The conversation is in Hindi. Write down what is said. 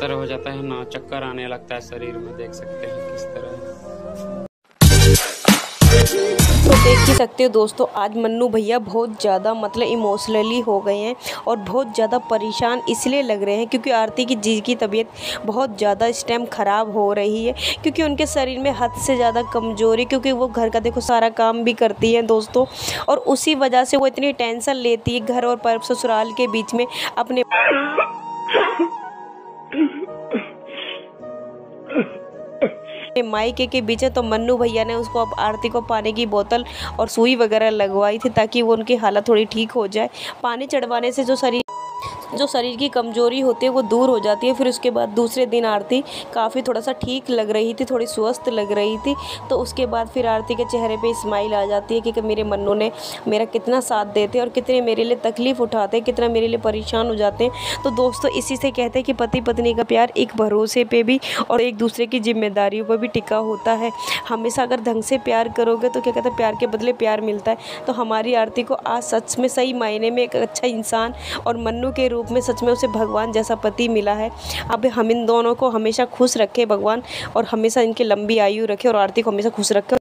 तरह हो जाता है, ना चक्कर आने लगता है शरीर में, देख सकते हैं किस तरह। तो देख ही सकते हो दोस्तों, आज मन्नू भैया बहुत ज़्यादा मतलब इमोशनली हो गए हैं और बहुत ज़्यादा परेशान इसलिए लग रहे हैं क्योंकि आरती की जी की तबीयत बहुत ज़्यादा इस टाइम ख़राब हो रही है, क्योंकि उनके शरीर में हद से ज़्यादा कमज़ोरी, क्योंकि वो घर का देखो सारा काम भी करती हैं दोस्तों और उसी वजह से वो इतनी टेंशन लेती है घर और पर ससुराल के बीच में अपने मायके के बीच है तो मन्नू भैया ने उसको अब आरती को पानी की बोतल और सुई वगैरह लगवाई थी ताकि वो उनकी हालत थोड़ी ठीक हो जाए। पानी चढ़वाने से जो शरीर जो शरीर की कमज़ोरी होती है वो दूर हो जाती है, फिर उसके बाद दूसरे दिन आरती काफ़ी थोड़ा सा ठीक लग रही थी, थोड़ी स्वस्थ लग रही थी तो उसके बाद फिर आरती के चेहरे पर स्माइल आ जाती है कि मेरे मन्नू ने मेरा कितना साथ देते और कितने मेरे लिए तकलीफ़ उठाते हैं, कितना मेरे लिए परेशान हो जाते हैं। तो दोस्तों, इसी से कहते हैं कि पति पत्नी का प्यार एक भरोसे पर भी और एक दूसरे की जिम्मेदारियों पर भी टिका होता है। हमेशा अगर ढंग से प्यार करोगे तो क्या कहते हैं, प्यार के बदले प्यार मिलता है। तो हमारी आरती को आज सच में सही मायने में एक अच्छा इंसान और मन्नू के रूप में सच में उसे भगवान जैसा पति मिला है। अब हम इन दोनों को हमेशा खुश रखे भगवान और हमेशा इनकी लंबी आयु रखे और आरती को हमेशा खुश रखे।